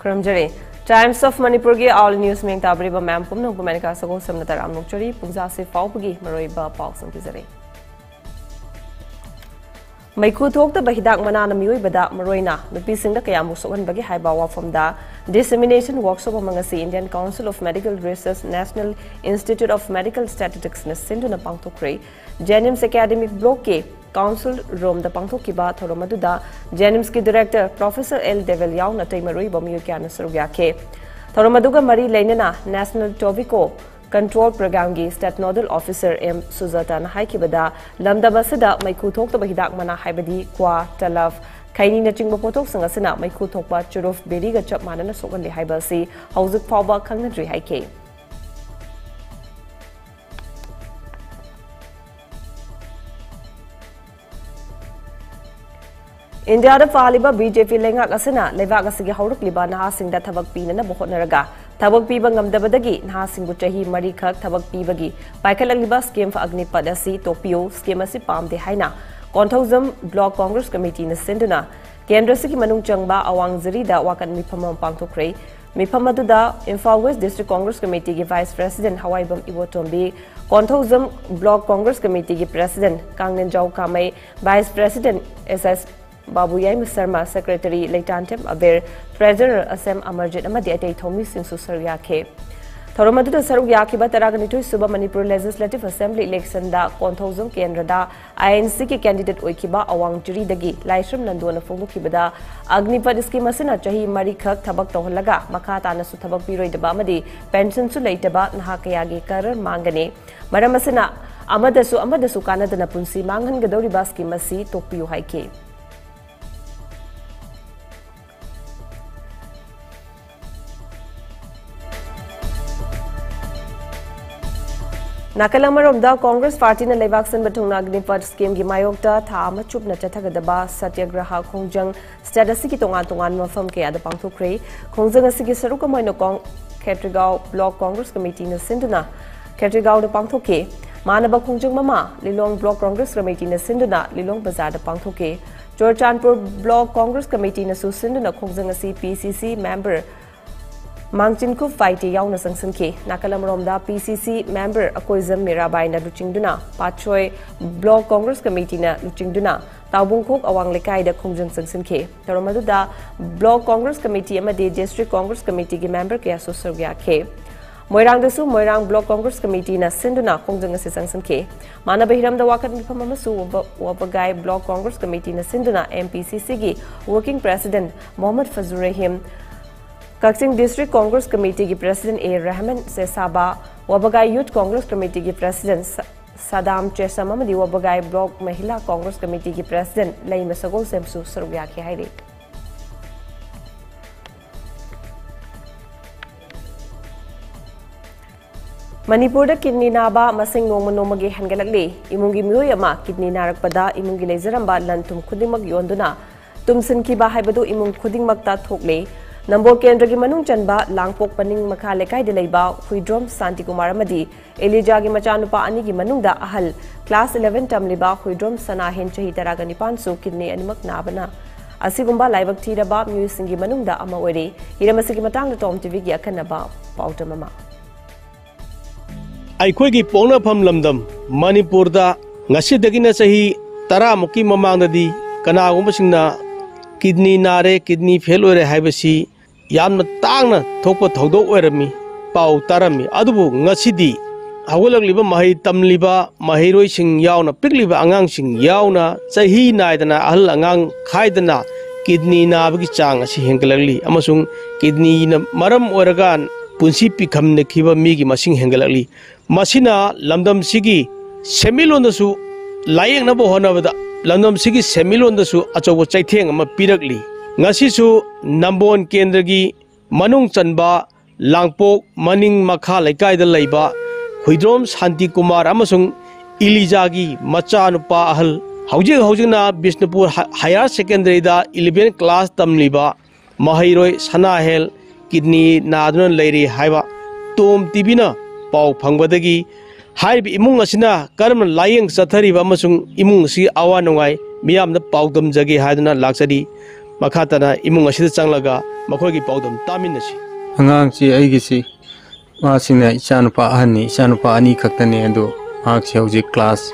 ꯈꯨꯔꯨꯝꯖꯔꯤ times of ꯃꯅꯤꯄꯨꯔꯒꯤ ꯑꯥꯎꯜ news ꯃꯤꯡ ꯇꯥꯕꯤꯔꯤꯕ ꯃꯌꯥꯝ ꯄꯨꯝꯅꯃꯛꯄꯨ ꯃꯦꯅꯤꯀꯥ ꯁꯒꯣꯜ ꯁꯝꯅ ꯇꯔꯥꯝ ꯅꯣꯛꯆꯔꯤ ꯄꯨꯡꯖꯥꯁꯤ ꯐꯥꯎꯕꯒꯤ ꯃꯔꯨꯑꯣꯏꯕ ꯄꯥꯎꯁꯤꯡ ꯄꯤꯖꯔꯤ ꯃꯩꯈꯨ ꯊꯣꯛꯇꯕ ꯍꯤꯗꯥꯛ ꯃꯅꯥꯅ ꯃꯤꯑꯣꯏꯕꯗ ꯃꯔꯨꯑꯣꯏꯅ ꯅꯨꯄꯤꯁꯤꯡꯗ ꯀꯌꯥꯃꯨꯛ ꯁꯣꯛꯍꯟꯕꯒꯦ ꯍꯥꯏꯕ ꯋꯥꯐꯝꯗ ꯗꯤꯁꯦꯃꯤꯅꯦꯁꯟ ꯋꯥꯔꯛꯁꯣꯞ ꯑꯃ ꯉꯁꯤ ꯏꯟꯗꯤꯌꯟ ꯀꯥꯎꯟꯁꯤꯜ ꯑꯣꯐ ꯃꯦꯗꯤꯀꯦꯜ ꯔꯤꯁꯔꯁ ꯅꯦꯁꯅꯦꯜ ꯏꯟꯁꯇꯤꯇ꯭ꯌꯨꯠ ꯑꯣꯐ ꯃꯦꯗꯤꯀꯦꯜ ꯁ꯭ꯇꯦꯇꯤꯁꯇꯤꯛꯁꯅ ꯁꯤꯟꯗꯨꯅ ꯄꯥꯡꯊꯣꯛꯈ꯭ꯔꯦ ꯖꯦꯅꯤꯝꯁ ꯑꯦꯀꯥꯗꯦꯃꯤꯛ ꯕ꯭ꯂꯣꯛꯀꯤ ꯀꯥꯎꯟꯁꯤꯜ ꯔꯣꯝꯗ काउंसिल रोम पांथोब जेनिम्स की डायरेक्टर प्रोफेसर एल देवल याउन अतई मरुब मयू क्या सरुक याखे थौरम मरी लेना नेशनल टोबिको कंट्रोल प्रोग्राम की state nodal officer M Sujata Maiku थोब हिदा मना क्वा तलफ खैनी नचिंग पोथों मैकू थोप चुरुफ बेरीग चप मानना सोगले फाव खनद्री इंडिया पालीब बीजेपी असगी हौरकलिबा नहासिंगदा थबक पीनना बहोटनरगा थबक पीब चही मरी खक थबक पीबगी पाइखलंगिबा स्कीम अग्निपथ असि तोपियो पामदे हाइना कोंथौजम ब्लॉक कांग्रेस कमिटी न सिंदुना केंद्र से चंगबा अवांगजरीदा वाकन मिफम पांगथोखरे मिफम Imphal west district Congress committee की vice president Hawaibam Iwotombi Konthoujam block Congress committee की प्रेसिडेंट कांगनेन जाउ कामई vice president S S Babuyai Sharma secretary Letantem Aber treasurer Asem Amarjit अमदी अतई थोमी सिंसु सर सरुक याखिबा तरागनिथुई सुबा मणिपुर लेजिस्लेटिव असेंबली इलेक्शन दा कोंथौजम केंद्रदा आईएनसी के जुरीदगी लाइश्रम नंदोन फोंगुखिबदा अग्निपथ स्कीम चही मरी तानसु थबक पिरोइदबा अमदी पेंशन नहा कयागी करर मांगने मरम असिना अमदसु अमदसु कानदना पुंसी मांगहनगदौरिबा स्कीम असि तोपियु हाइके नाकल कांग्रेस पार्टी ने लेबाक संबठन अग्निपथ स्कीम की मायोक्ता था। चुपना चथगदबा सत्याग्रह खोजंग स्टेट की तोान तोान मफम क्या पांथोख्रे खोजंग की सरुक खेट्रीगांव ब्लॉक कांग्रेस कमेटी सिंधुना। खेट्रीगांव पांथोखे मानब खोजंग ममा, लिलोंग ब्लॉक कांग्रेस कमेटी सिंधुना, लिलोंग बाज़ार पांथोखे चोरचानपुर ब्लॉक कांग्रेस कमेटी सिंधुना खोजंग पीसीसी मेंबर मांगचिनखु फाइटे याउना संगसनखे नाकलमरोमदा पीसीसी मेंबर अकोइजम मीराबाई ना लुचिंगदुना। पाचोय ब्लॉक कांग्रेस कमेटी ना लुचिंगदुना। ताबुंखोक अवांग खोंजंग संगसनखे तरोमदुदा block Congress committee district Congress committee के मेंबर के असोसरग्याखे मोइरांगदसु मोइरांग ब्लॉक कांग्रेस कमेटी ना सिंधुना खोंजंग से हिरमदा वाकत मिफम अमसु वबगाई ब्लॉक कांग्रेस कमेटी ना सिंधुना एमपीसीसी की working president Mohammad Fajur Kakching district Congress committee की प्रेसिडेंट ए रहमान सेसाबा वबगाई यूथ कांग्रेस कमेटी की प्रेसिडेंट सदाम चेसम वबगाई ब्लॉक महिला कांग्रेस कमेटी की प्रेसिडेंट लईम सगोल याखे हाइरे मणिपुर किडनी नाबा मसिंग नोम नोमगे हनगलकले इमुंगी मियोय अमा किडनी नारकपदा इमुंगी लेजरंबा लन तुम खुदिमक योंदुना तुमसिनखिबा हाइबदु इमुंग खुदिमकता थोकले नंबो केंद्र की मनुचनब लापोक मखा लेकद्रोम शांति कुमार एलिजा की मचानुप अनी अहल क्लास इलेवन तमीब हुईद्रोम सना हेन चही तरग निपानु किडनी नाबना लाइब थीरब मूसी इनम की मतलब टॉम टीवी की अखनब पाट अखोगी पौनफम मनपुर तरह तराम की ममांगी कनागम सिडनी नारे किडनी फेल हो ꯌꯥꯝꯅ ꯇꯥꯡꯅ ꯊꯣꯛꯄ ꯊꯧꯗꯣꯛ ꯑꯣꯏꯔꯝꯃꯤ ꯄꯥꯎ ꯇꯥꯔꯝꯃꯤ ꯑꯗꯨꯕꯨ ꯉꯁꯤꯗꯤ ꯍꯧꯒꯠꯂꯛꯂꯤꯕ ꯃꯍꯩ ꯇꯝꯂꯤꯕ ꯃꯍꯩꯔꯣꯏꯁꯤꯡ ꯌꯥꯎꯅ ꯄꯤꯛꯂꯤꯕ ꯑꯉꯥꯡꯁꯤꯡ ꯌꯥꯎꯅ ꯆꯍꯤ ꯅꯥꯏꯗꯅ ꯑꯍꯜ ꯑꯉꯥꯡ ꯈꯥꯏꯗꯅ ꯀꯤꯗꯅꯤ ꯅꯥꯕꯒꯤ ꯆꯥꯡ ꯑꯁꯤ ꯍꯦꯟꯒꯠꯂꯛꯂꯤ ꯑꯃꯁꯨꯡ ꯀꯤꯗꯅꯤꯅ ꯃꯔꯝ ꯑꯣꯏꯔꯒ ꯄꯨꯟꯁꯤ ꯄꯤꯈꯝꯅꯈꯤꯕ ꯃꯤꯒꯤ ꯃꯁꯤꯡ ꯍꯦꯟꯒꯠꯂꯛꯂꯤ ꯃꯁꯤꯅ ꯂꯝꯗꯝꯁꯤꯒꯤ ꯁꯦꯟꯃꯤꯠꯂꯣꯟꯗꯁꯨ ꯂꯥꯌꯦꯡꯅꯕ ꯍꯣꯠꯅꯕꯗ ꯂꯝꯗꯝꯁꯤꯒꯤ ꯁꯦꯟꯃꯤꯠꯂꯣꯟꯗꯁꯨ ꯑꯆꯧꯕ ꯆꯩꯊꯦꯡ ꯑꯃ ꯄꯤꯔꯛꯂꯤ ngasisu nambon kendra gi manung chanba langpok maning makha laikai da laiba huidrom shanti kumar amasung iliza gi macha nupa ahal हौजे हौजना बिष्णुपुर हायर सेकेंडरी दा 11 क्लास तमलिबा महैरोय सनाहेल किडनी नादन लेरी हाइबा तोम टीबीना पाउ फंगबदगी हाइब इमुंग असिना कर्म लायंग सथरीबा मसुंग इमुंग सि आवा नोंगाय मियाम द पाउ दम जगे हादना लाक्सदी ꯃꯈꯥ ꯇꯥꯅ ꯏꯃꯨꯡ ꯑꯁꯤꯗ ꯆꯪꯂꯒ ꯃꯈꯣꯏꯒꯤ ꯄꯥꯎꯗꯝ ꯇꯥꯃꯤꯟꯅꯁꯤ ꯑꯉꯥꯡꯁꯤ ꯑꯩꯒꯤꯁꯤ ꯃꯥꯁꯤꯅ ꯏꯆꯥꯅꯨꯄꯥ ꯑꯍꯟꯅꯤ ꯏꯆꯥꯅꯨꯄा ꯑꯅꯤ ꯈꯛꯇꯅꯤ ꯑꯗꯨ ꯃꯍꯥꯛꯁꯤ ꯍꯧꯖꯤꯛ ꯀ꯭ꯂꯥꯁ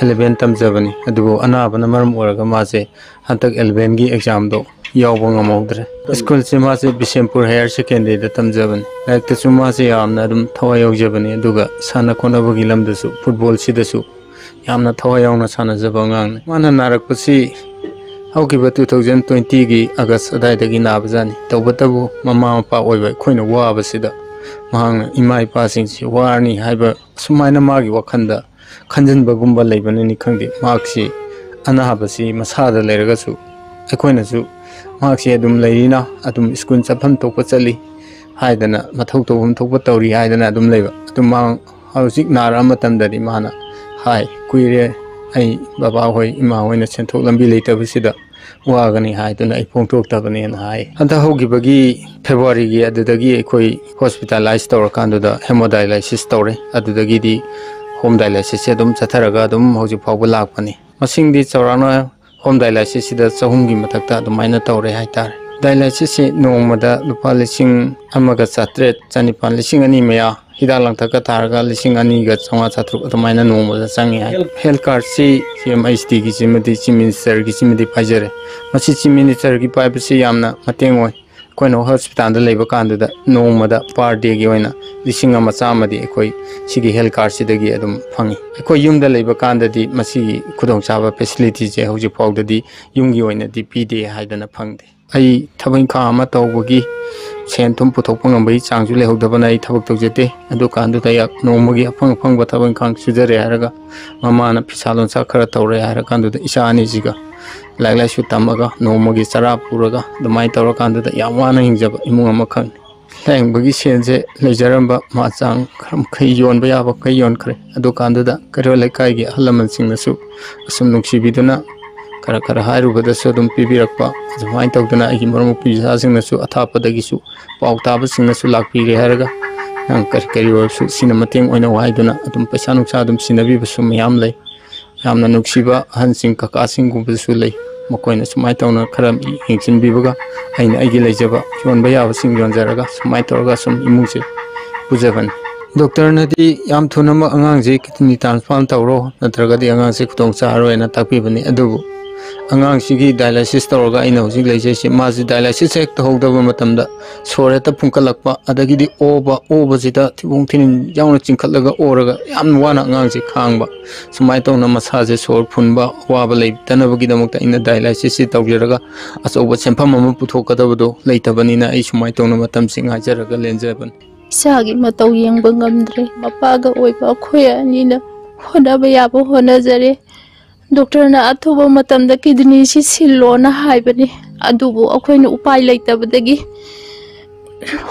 ꯑꯦꯂꯚꯦꯟ ꯇꯝꯖꯕꯅꯤ ꯑꯗꯨꯕꯨ ꯑꯅꯥꯕꯅ ꯃꯔꯝ ꯑꯣꯏꯔꯒ ꯃꯥꯁꯦ ꯍꯟꯗꯛ ꯑꯦꯂꯚꯦꯟꯒꯤ ꯑꯦꯛꯖꯥꯝꯗꯣ ꯌꯥꯎꯕ ꯉꯝꯍꯧꯗ꯭ꯔꯦ ꯁ꯭ꯀꯨꯜꯁꯦ ꯃꯥꯁꯦ ꯕꯤꯁꯦꯝꯄꯨꯔ ꯍꯥꯌꯔ ꯁꯦꯀꯦꯟꯗꯔꯤꯗ ꯇꯝꯖꯕꯅꯤ ꯂꯥꯏꯔꯤꯛꯇꯁꯨ ꯃꯥꯁꯦ ꯌꯥꯝꯅ ꯑꯗꯨꯝ ꯊꯋꯥꯏ ꯌꯥꯎꯖꯕꯅꯤ ꯑꯗꯨꯒ ꯁꯥꯟꯅ ꯈꯣꯠꯅꯕꯒꯤ ꯂꯝꯗꯁꯨ ꯐꯨꯠꯕꯣꯜꯁꯤꯗꯁꯨ ꯌꯥꯝꯅ ꯊꯋꯥꯏ ꯌꯥꯎꯅ ꯁꯥꯟꯅꯖꯕ ꯑꯉꯥꯡꯅꯤ ꯃꯥꯅ ꯅꯥꯔꯛꯄꯁꯤ ꯍꯧꯈꯤꯕ ꯇꯨ ꯊꯥꯎꯖꯟ ꯇ꯭ꯋꯦꯟꯇꯤꯒꯤ ꯑꯥꯒꯁ ꯑꯗꯥꯏꯗꯒꯤ ꯅꯥꯕꯖꯥꯠꯅꯤ ꯇꯧꯕꯇꯕꯨ ꯃꯃꯥ ꯃꯄꯥ ꯑꯣꯏꯕ ꯑꯩꯈꯣꯏꯅ ꯋꯥꯕꯁꯤꯗ ꯃꯍꯥꯛꯅ ꯏꯃꯥ ꯏꯄꯥꯁꯤꯡꯁꯤ ꯋꯥꯔꯅꯤ ꯍꯥꯏꯕ ꯁꯨꯃꯥꯏꯅ ꯃꯥꯒꯤ ꯋꯥꯈꯜꯗ ꯈꯟꯖꯤꯟꯕꯒꯨꯝꯕ ꯂꯩꯕꯅꯅꯤ ꯈꯪꯗꯦ ꯃꯍꯥꯛꯁꯤ ꯑꯅꯥꯕꯁꯤ ꯃꯁꯥꯗ ꯂꯩꯔꯒꯁꯨ ꯑꯩꯈꯣꯏꯅꯁꯨ ꯃꯍꯥꯛꯁꯤ ꯑꯗꯨꯝ ꯂꯩꯔꯤꯅ ꯑꯗꯨꯝ ꯁ꯭ꯀꯨꯜ ꯆꯠꯐꯝ ꯊꯣꯛꯄ ꯆꯠꯂꯤ ꯍꯥꯏꯗꯅ ꯃꯊꯧ ꯇꯧꯐꯝ ꯊꯣꯛꯄ ꯇꯧꯔꯤ ꯍꯥꯏꯗꯅ ꯑꯗꯨꯝ ꯂꯩꯕ ꯑꯗꯨ ꯃꯥ ꯍꯧꯖꯤꯛ ꯅꯥꯔꯛꯑ ꯃꯇꯝꯗꯗꯤ ꯃꯥꯅ ꯍꯥꯏ ꯀꯨꯏꯔꯦ ꯑꯩ ꯕꯕꯥ ꯍꯣꯏ ꯏꯃꯥ ꯍꯣꯏꯅ ꯁꯦꯟꯊꯣꯛ ꯂꯝꯕꯤ ꯂꯩꯇꯕꯁꯤꯗ ꯋꯥꯒꯅꯤ ꯍꯥꯏꯗꯨꯅ ꯑꯩ ꯐꯣꯡꯗꯣꯛꯇꯕꯅꯦꯅ ꯍꯥꯏ ꯍꯟꯗꯛ ꯍꯧꯈꯤꯕꯒꯤ ꯐꯦꯕꯋꯥꯔꯤꯒꯤ ꯑꯗꯨꯗꯒꯤ ꯑꯩꯈꯣꯏ ꯍꯣꯁꯄꯤꯇꯥꯂꯥꯏꯁ ꯇꯧꯔꯀꯥꯟꯗꯨꯗ ꯍꯦꯃꯣꯗꯥꯏꯂꯥꯏꯁꯤꯁ ꯇꯧꯔꯦ ꯑꯗꯨꯗꯒꯤꯗꯤ ꯍꯣꯝ ꯗꯥꯏꯂꯥꯏꯁꯤꯁꯁꯦ ꯑꯗꯨꯝ ꯆꯠꯊꯔꯒ ꯑꯗꯨꯝ ꯍꯧꯖꯤꯛ ꯐꯥꯎꯕ ꯂꯥꯛꯄꯅꯤ ꯃꯁꯤꯡꯗꯤ ꯆꯥꯎꯔꯥꯛꯅ ꯍꯣꯝ ꯗꯥꯏꯂꯥꯏꯁꯤꯁꯁꯤꯗ ꯆꯍꯨꯝꯒꯤ ꯃꯊꯛꯇ ꯑꯗꯨꯃꯥꯏꯅ ꯇꯧꯔꯦ ꯍꯥꯏꯇꯥꯔꯦ ꯗꯥꯏꯂꯥꯏꯁꯤꯁꯁꯤ ꯅꯣꯡꯃꯗ ꯂꯨꯄꯥ ꯂꯤꯁꯤꯡ ꯑꯃꯒ ꯆꯥꯇ꯭ꯔꯦꯠ ꯆꯅꯤꯄꯥꯟ ꯂꯤꯁꯤꯡ ꯑꯅꯤ ꯃꯌꯥ ꯍꯤꯗꯥꯛ ꯂꯥꯡꯊꯛꯀ ꯇꯥꯔꯒ ꯂꯤꯁꯤꯡ ꯑꯅꯤꯒ ꯆꯥꯝꯃꯉꯥ ꯆꯥꯇ꯭ꯔꯨꯛ ꯑꯗꯨꯃꯥꯏꯅ ꯅꯣꯡꯃꯗ ꯆꯪꯉꯤ ꯍꯥꯏ health ꯀꯥꯔꯗꯁꯤ C M H ꯗꯤꯒꯤꯁꯤꯃꯗꯤ chief ꯃꯤꯅꯤꯁꯇꯔꯒꯤꯁꯤꯃꯗꯤ ꯄꯥꯏꯖꯔꯦ ꯃꯁꯤ ꯆꯤꯐ ꯃꯤꯅꯤꯁꯇꯔꯒꯤ ꯄꯥꯏꯕꯁꯤ ꯌꯥꯝꯅ ꯃꯇꯦꯡ ꯑꯣꯏ ꯑꯩꯈꯣꯏꯅ ꯍꯣꯁꯄꯤꯇꯥꯜꯗ ꯂꯩꯕ ꯀꯥꯟꯗꯨꯗ ꯅꯣꯡꯃꯗ ꯄꯥꯔ ꯗꯦꯒꯤ ꯑꯣꯏꯅ ꯂꯤꯁꯤꯡ ꯑꯃ ꯆꯥꯝꯃꯗꯤ ꯑꯩꯈꯣꯏ ꯁꯤꯒꯤ ꯍꯦꯜꯊ ꯀꯥꯔꯗꯁꯤꯗꯒꯤ ꯑꯗꯨꯝ ꯐꯪꯉꯤ ꯑꯩꯈꯣꯏ ꯌꯨꯝꯗ ꯂꯩꯕ ꯀꯥꯟꯗꯗꯤ ꯃꯁꯤꯒꯤ ꯈꯨꯗꯣꯡꯆꯥꯕ ꯐꯦꯁꯤꯂꯤꯇꯤꯁꯦ ꯍꯧꯖꯤꯛ ꯐꯥꯎꯗꯗꯤ ꯌꯨꯝꯒꯤ ꯑꯣꯏꯅꯗꯤ ꯄꯤꯗꯦ ꯍꯥꯏꯗꯅ ꯐꯪꯗꯦ ꯑꯩ ꯊꯕꯛ ꯏꯪꯈꯥꯡ ꯑꯃ ꯇꯧꯕꯒꯤ ꯁꯦꯟ ꯊꯨꯝ ꯄꯨꯊꯣꯛꯄ ꯉꯝꯕꯒꯤ ꯆꯥꯡꯁꯨ ꯂꯩꯍꯧꯗꯕꯅ ꯑꯩ ꯊꯕꯛ ꯇꯧꯖꯗꯦ ꯑꯗꯨ ꯀꯥꯟꯗꯨꯗ ꯑꯩ ꯅꯣꯡꯃꯒꯤ ꯑꯐꯪ ꯑꯐꯪꯕ ꯊꯕꯛ ꯏꯪꯈꯥꯡ ꯁꯨꯖꯔꯦ ꯍꯥꯏꯔꯒ ꯃꯃꯥꯅ ꯐꯤꯁꯥ ꯂꯣꯟꯁꯥ ꯈꯔ ꯇꯧꯔꯦ ꯍꯥꯏꯔ ꯀꯥꯟꯗꯨꯗ ꯏꯆꯥ ꯑꯅꯤꯁꯤꯒ ꯂꯥꯏꯔꯤꯛ ꯂꯥꯏꯁꯨ ꯇꯝꯃꯒ ꯅꯣꯡꯃꯒꯤ ꯆꯔꯥ ꯄꯨꯔꯒ ꯑꯗꯨꯃꯥꯏꯅ ꯇꯧꯔꯀꯥꯟꯗꯨꯗ ꯌꯥꯝ ꯋꯥꯅ ꯍꯤꯡꯖꯕ ꯏꯃꯨꯡ ꯑꯃꯈꯛꯅꯤ ꯂꯥꯏꯌꯦꯡꯕꯒꯤ ꯁꯦꯟꯁꯦ ꯂꯩꯖꯔꯝꯕ ꯃꯆꯥꯡ ꯈꯔ ꯃꯈꯩ ꯌꯣꯟꯕ ꯌꯥꯕ ꯃꯈꯩ ꯌꯣꯟꯈ꯭ꯔꯦ ꯑꯗꯨꯀꯥꯟꯗꯨꯗ ꯀꯩꯔꯣꯜ ꯂꯩꯀꯥꯏꯒꯤ ꯑꯍꯜ ꯂꯃꯟꯁꯤꯡꯅꯁꯨ ꯑꯁꯨꯝ ꯅꯨꯡꯁꯤꯕꯤꯗꯨꯅ ꯈꯔ ꯈꯔ ꯍꯥꯏꯔꯨꯕꯗꯁꯨ ꯑꯗꯨꯝ ꯄꯤꯕꯤꯔꯛꯄ ꯑꯗꯨꯃꯥꯏꯅ ꯇꯧꯗꯅ ꯑꯩꯒꯤ ꯃꯔꯨꯞ ꯃꯄꯤꯁꯥꯁꯤꯡꯅꯁꯨ ꯑꯊꯥꯞꯄꯗꯒꯤꯁꯨ ꯄꯥꯎ ꯇꯥꯕꯁꯤꯡꯅꯁꯨ ꯂꯥꯛꯄꯤꯔꯦ ꯍꯥꯏꯔꯒ ꯅꯪ ꯀꯔꯤ ꯀꯔꯤ ꯑꯣꯏꯔꯁꯨ ꯁꯤꯅ ꯃꯇꯦꯡ ꯑꯣꯏꯅ ꯍꯥꯏꯗꯨꯅ ꯑꯗꯨꯝ ꯄꯩꯁꯥ ꯅꯨꯡꯁꯥ ꯑꯗꯨꯝ ꯁꯤꯟꯅꯕꯤꯕꯁꯨ ꯃꯌꯥꯝ ꯂꯩ ꯌꯥꯝꯅ ꯅꯨꯡꯁꯤꯕ ꯑꯍꯟꯁꯤꯡ ꯀꯀꯥꯁꯤꯡꯒꯨꯝꯕꯁꯨ ꯂꯩ ꯃꯈꯣꯏꯅ ꯁꯨꯃꯥꯏꯅ ꯇꯧꯅ ꯈꯔ ꯌꯦꯡꯁꯤꯟꯕꯤꯕꯒ ꯑꯩꯅ ꯑꯩꯒꯤ ꯂꯩꯖꯕ ꯌꯣꯟꯕ ꯌꯥꯕꯁꯤꯡ ꯌꯣꯟꯖꯔꯒ ꯁꯨꯃꯥꯏꯅ ꯇꯧꯔꯒ ꯁꯨꯝ ꯏꯃꯨꯡꯁꯦ ꯄꯨꯖꯕꯅꯤ ꯗꯣꯛꯇꯔꯅꯗꯤ ꯌꯥꯝ ꯊꯨꯅꯃꯛ ꯑꯉꯥꯡꯁꯦ ꯀꯤꯗꯅꯤ ꯇ꯭ꯔꯥꯟꯁꯄ꯭ꯂꯥꯟ ꯇꯧꯔꯣ ꯅꯠꯇ꯭ꯔꯒꯗꯤ ꯑꯉꯥꯡꯁꯦ ꯈꯨꯗꯣꯡ ꯆꯥꯔꯣꯏꯅ ꯇꯥꯛꯄꯤꯕꯅꯤ ꯑꯗꯨꯕꯨ ꯑꯉꯥꯡꯁꯤꯒꯤ ꯗꯥꯏꯂꯥꯏꯁꯤꯁ ꯇꯧꯔꯒ ꯑꯩꯅ ꯍꯧꯖꯤꯛ ꯂꯩꯖꯩꯁꯤ ꯃꯥꯁꯤ ꯗꯥꯏꯂꯥꯏꯁꯤꯁ ꯍꯦꯛ ꯇꯧꯍꯧꯗꯕ ꯃꯇꯝꯗ ꯁꯣꯔ ꯍꯦꯛꯇ ꯐꯨꯡꯀꯠꯂꯛꯄ ꯑꯗꯒꯤꯗꯤ ꯑꯣꯕ ꯑꯣꯕꯁꯤꯗ ꯊꯤꯕꯣꯡ ꯊꯤꯅꯤꯟ ꯌꯥꯎꯅ ꯆꯤꯡꯈꯠꯂꯒ ꯑꯣꯔꯒ ꯌꯥꯝꯅ ꯋꯥꯅ ꯑꯉꯥꯡꯁꯦ ꯈꯥꯡꯕ ꯁꯨꯃꯥꯏꯅ ꯇꯧꯅ ꯃꯁꯥꯁꯦ ꯁꯣꯔ ꯐꯨꯟꯕ ꯑꯋꯥꯕ ꯂꯩꯇꯅꯕꯒꯤꯗꯃꯛꯇ ꯑꯩꯅ ꯗꯥꯏꯂꯥꯏꯁꯤꯁꯁꯤ ꯇꯧꯖꯔꯒ ꯑꯆꯧꯕ ꯁꯦꯟꯐꯝ ꯑꯃ ꯄꯨꯊꯣꯛꯀꯗꯕꯗꯣ ꯂꯩꯇꯕꯅꯤꯅ ꯑꯩ ꯁꯨꯃꯥꯏꯅ ꯇꯧꯅ ꯃꯇꯝꯁꯤ ꯉꯥꯏꯖꯔꯒ ꯂꯦꯟꯖꯕꯅꯤ ꯏꯁꯥꯒꯤ ꯃꯇꯧ ꯌꯦꯡꯕ ꯉꯝꯗ꯭ꯔꯦ ꯃꯄꯥꯒ ꯑꯣꯏꯕ ꯑꯩꯈꯣꯏ ꯑꯅꯤꯅ ꯍꯣꯠꯅꯕ ꯌꯥꯕ ꯍꯣꯠꯅꯖꯔꯦ ꯗꯣꯛꯇꯔꯅ ꯑꯊꯨꯕ ꯃꯇꯝꯗ ꯀꯤꯗꯅꯤꯁꯤ ꯁꯤꯜꯂꯣꯅ ꯍꯥꯏꯕꯅꯤ ꯑꯗꯨꯕꯨ ꯑꯩꯈꯣꯏꯅ ꯎꯄꯥꯏ ꯂꯩꯇꯕꯗꯒꯤ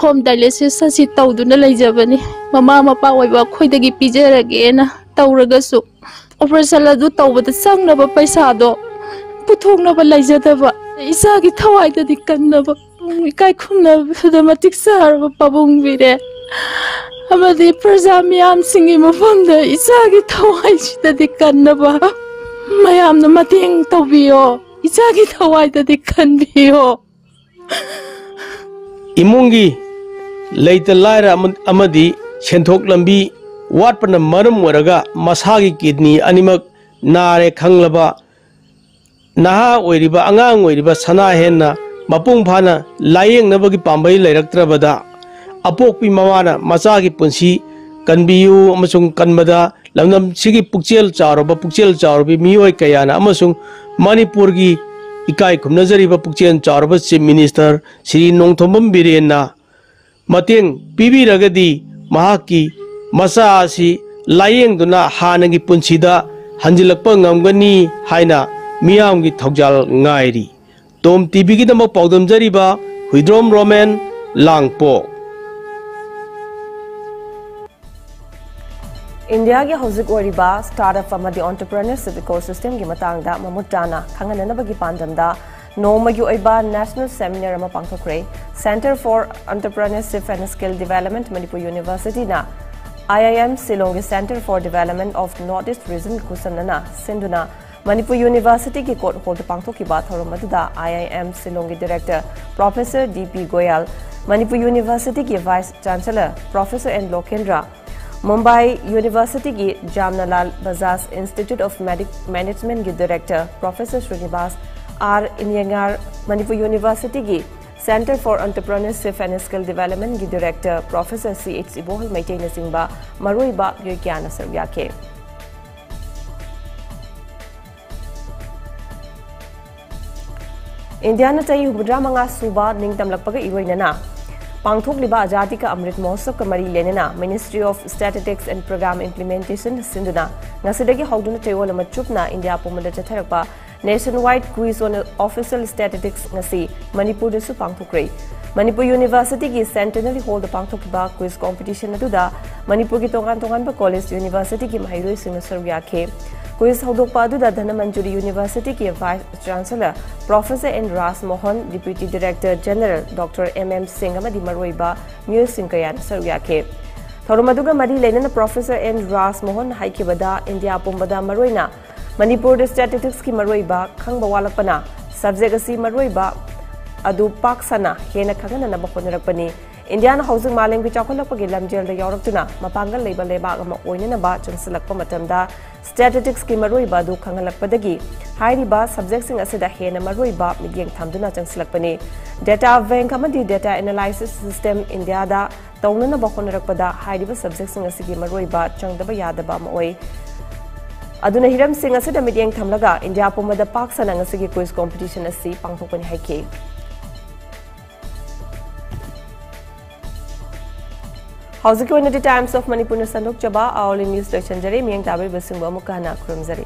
ꯍꯣꯝ ꯗꯥꯏꯂꯦꯁꯤꯁ ꯑꯁꯤ ꯇꯧꯗꯨꯅ ꯂꯩꯖꯕꯅꯤ ꯃꯃꯥ ꯃꯄꯥ ꯑꯣꯏꯕ ꯑꯩꯈꯣꯏꯗꯒꯤ ꯄꯤꯖꯔꯒꯦꯅ ꯇꯧꯔꯒꯁꯨ ꯑꯣꯄꯔꯦꯁꯟ ꯑꯗꯨ ꯇꯧꯕꯗ ꯆꯪꯅꯕ ꯄꯩꯁꯥꯗꯣ ꯄꯨꯊꯣꯛꯅꯕ ꯂꯩꯖꯗꯕ ꯏꯆꯥꯒꯤ ꯊꯋꯥꯏꯗꯗꯤ ꯀꯟꯅꯕ ꯏꯀꯥꯏ ꯈꯨꯝꯅꯕꯗ ꯃꯇꯤꯛ ꯆꯥꯔꯕ ꯄꯥꯕꯨꯡꯕꯤꯔꯦ ꯑꯃꯗꯤ ꯄ꯭ꯔꯖꯥ ꯃꯤꯌꯥꯝꯁꯤꯡꯒꯤ ꯃꯐꯝꯗ ꯏꯆꯥꯒꯤ ꯊꯋꯥꯏꯁꯤꯗꯗꯤ ꯀꯟꯅꯕ ꯃꯌꯥꯝꯅ ꯃꯇꯦꯡ ꯇꯧꯕꯤꯌꯣ ꯏꯆꯥꯒꯤ ꯊꯋꯥꯏꯗꯗꯤ ꯀꯟꯕꯤꯌꯣ ꯏꯃꯨꯡꯒꯤ ꯂꯩꯇ ꯂꯥꯏꯔ ꯑꯃꯗꯤ ꯁꯦꯟꯊꯣꯛ ꯂꯝꯕꯤ ꯋꯥꯠꯄꯅ ꯃꯔꯝ ꯑꯣꯏꯔꯒ ꯃꯁꯥꯒꯤ ꯀꯤꯗꯅꯤ ꯑꯅꯤꯃꯛ ꯅꯥꯔꯦ ꯈꯪꯂꯕ ꯅꯍꯥ ꯑꯣꯏꯔꯤꯕ ꯑꯉꯥꯡ ꯑꯣꯏꯔꯤꯕ ꯁꯅꯥ ꯍꯦꯟꯅ ꯃꯄꯨꯡ ꯐꯥꯅ ꯂꯥꯌꯦꯡꯅꯕꯒꯤ ꯄꯥꯝꯕꯩ ꯂꯩꯔꯛꯇ꯭ꯔꯕꯗ ꯑꯄꯣꯛꯄꯤ ꯃꯃꯥꯅ ꯃꯆꯥꯒꯤ ꯄꯨꯟꯁꯤ ꯀꯟꯕꯤꯌꯨ ꯑꯃꯁꯨꯡ ꯀꯟꯕꯗ ꯂꯝꯗꯝꯁꯤꯒꯤ ꯄꯨꯛꯆꯦꯜ ꯆꯥꯎꯔꯕ ꯄꯨꯛꯆꯦꯜ ꯆꯥꯎꯔꯕꯤ ꯃꯤꯑꯣꯏ ꯀꯌꯥꯅ ꯑꯃꯁꯨꯡ ꯃꯅꯤꯄꯨꯔꯒꯤ ꯏꯀꯥꯏ ꯈꯨꯝꯅꯖꯔꯤꯕ ꯄꯨꯛꯆꯦꯜ ꯆꯥꯎꯔꯕ ꯆꯤꯞ ꯃꯤꯅꯤꯁꯇꯔ ಶ್ರೀ ꯅꯣꯡꯊꯣꯝꯕꯝ ꯕꯤꯔꯦꯟꯅ ꯃꯇꯦꯡ ꯄꯤꯕꯤꯔꯒꯗꯤ ꯃꯍꯥꯛꯀꯤ ꯃꯆꯥ ꯑꯁꯤ ꯂꯥꯌꯦꯡꯗꯨꯅ ꯍꯥꯟꯅꯒꯤ ꯄꯨꯟꯁꯤꯗ ꯍꯟꯖꯤꯜꯂꯛꯄ ꯉꯝꯒꯅꯤ ꯍꯥꯏꯅ ꯃꯤꯌꯥꯝꯒꯤ ꯊꯧꯖꯥꯜ ꯉꯥꯏꯔꯤ ꯇꯣꯝ ꯇꯤꯚꯤꯒꯤꯗꯃꯛ ꯄꯥꯎꯗꯝꯖꯔꯤꯕ ꯍꯨꯏꯗ꯭ꯔꯣꯝ ꯔꯣꯃꯦꯟ ꯂꯥꯡꯄꯣꯛ ꯏꯟꯗꯤꯌꯥꯒꯤ ꯍꯧꯖꯤꯛ ꯑꯣꯏꯔꯤꯕ ꯁ꯭ꯇꯥꯔꯠ ꯑꯞ ꯑꯃꯗꯤ ꯑꯣꯟꯇꯔꯄ꯭ꯔꯦꯅꯔꯁꯤꯞ ꯏꯀꯣꯁꯤꯁꯇꯦꯝꯒꯤ ꯃꯇꯥꯡꯗ ꯃꯃꯨꯠ ꯇꯥꯅ ꯈꯪꯍꯟꯅꯅꯕꯒꯤ ꯄꯥꯟꯗꯝꯗ ꯅꯣꯡꯃꯒꯤ ꯑꯣꯏꯕ ꯅꯦꯁꯅꯦꯜ ꯁꯦꯃꯤꯅꯥꯔ ꯑꯃ पांथोखरे centre for entrepreneurship and skill development Manipur ꯌꯨꯅꯤꯚꯔꯁꯤꯇꯤꯅ IIM Silong Center for Development of North East Region Kusanana Sinduna Manipur University की कोर्ट होल्ड पांथोखिबा थोरम मदुदा IIM Silong के director professor D P Goyal Manipur university के vice chancellor professor N Lokendra Mumbai university की Jamnalal Bajaj institute of management की director professor Srinivas R Iyengar Manipur university की centre for entrepreneurship and skill development की director professor C H C बोहल Matten Singh मरुईबा सरव्याखे India ने चाहिए हूद्रा मंगा सूबा निंगम इवेना पाथोब आज़ादी का अमृत महोत्सव का मरी लेना ministry of statistics and programme implementation implementation चेवल चुपना इंडिया पोमद चथरप nation wide quiz on official statistics Manipur पाथोक्रे Manipur university की सेंटनरी हॉल पाथोब क्विज कॉम्पिटिशन मनपुर की तोान तोब कॉलेज यूनिवर्सीटी की महरूस सर्व या ki vice chancellor professor n ras mohan deputy director general dr mm singh amadi maroiba myo singh kayan sarya ke thoramaduga mari lenana professor n ras mohan haikibada india pumbada maroina manipur statistics ki maroiba khangba walakpana subject asi maroiba adu paksana India हौजिक मालें की चाखलपगे लमजेल यौरक्तुना मपांगल लेब मतमदा statistics की सब्जेक्ट्सिंग असिदा हेना थामदुना चंसलक्पनी data bank data analysis system India सब्जेक्ट्सिंग असिगी मरोइबा चंगदबा अदुना हिरम सिंह थामलगा इंडिया पुमदा पाक ꯍꯧꯖꯤꯛꯀꯤ ꯑꯣꯏꯅꯗꯤ ꯇꯥꯏꯝꯁ ꯑꯣꯐ ꯃꯅꯤꯄꯨꯔꯅ ꯁꯟꯗꯣꯛꯆꯕ ꯑꯥꯎꯂꯤ ꯅ꯭ꯌꯨꯁ ꯂꯣꯏꯁꯤꯟꯖꯔꯦ ꯃꯤꯠꯌꯦꯡ ꯇꯥꯕꯤꯔꯤꯕꯁꯤꯡꯕꯨ ꯑꯃꯨꯛꯀ ꯍꯟꯅ ꯈꯨꯔꯨꯝꯖꯔꯤ